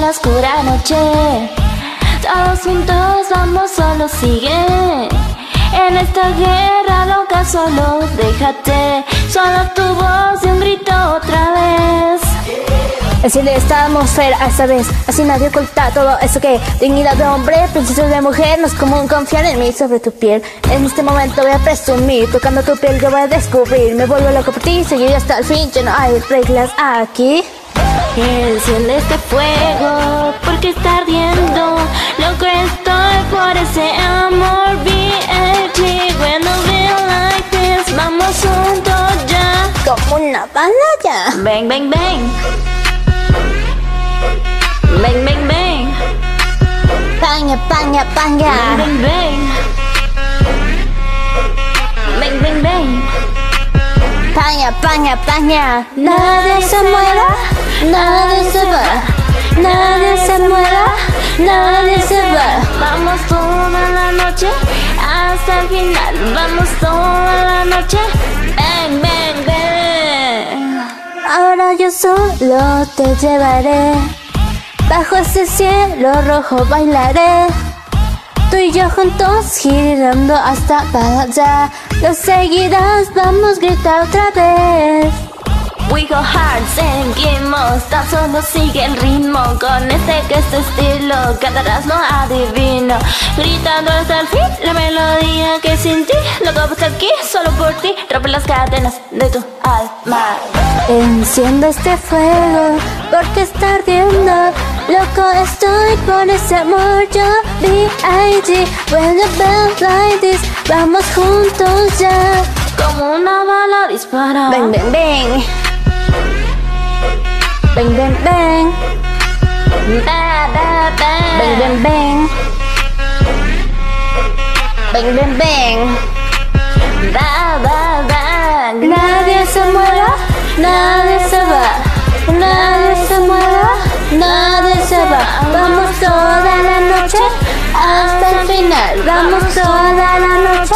la oscura noche. Todos juntos vamos, solo sigue. En esta guerra loca solo déjate. Solo tu voz y un grito otra vez. Enciende esta atmósfera esta vez, así nadie oculta todo eso que dignidad de hombre, princesa de mujer, no es común confiar en mí sobre tu piel. En este momento voy a presumir, tocando tu piel yo voy a descubrir, me vuelvo loco por ti, seguir hasta el fin, ya no hay reglas aquí. Enciende este fuego porque está ardiendo. Loco estoy por ese amor. B.A.G. When I feel like this, vamos juntos ya. Como una ya. Bang, bang, bang. Bang, bang, bang. Paña, paña, Bang, paña. bang, bang. Bang, bang, bang. Paña, paña, paña. Nadie se muera, nadie se va. Nadie se muera, nadie se va. Vamos toda la noche hasta el final. Vamos toda la noche. Bang, bang, bang. Ahora yo solo te llevaré. Bajo ese cielo rojo bailaré. Tú y yo juntos girando hasta para allá. Lo seguirás, vamos grita otra vez. We go hard, seguimos, tan solo sigue el ritmo Con este que este estilo, cantarás lo adivino Gritando hasta el fin, la melodía que sin ti Loco está aquí, solo por ti, rompe las cadenas de tu alma Enciendo este fuego porque está ardiendo. Loco estoy por ese amor. Yo B.I.G. When the bell like this, vamos juntos ya. Como una bala dispara Bang, bang, bang. Bang, bang, bang. Ba, ba, ba. Bang, bang, bang. Bang, bang, bang. Ba, ba, ba. Nadie se muera, nadie se va. Nadie se muera, nadie se va. Vamos toda la noche hasta el final. Vamos toda la noche.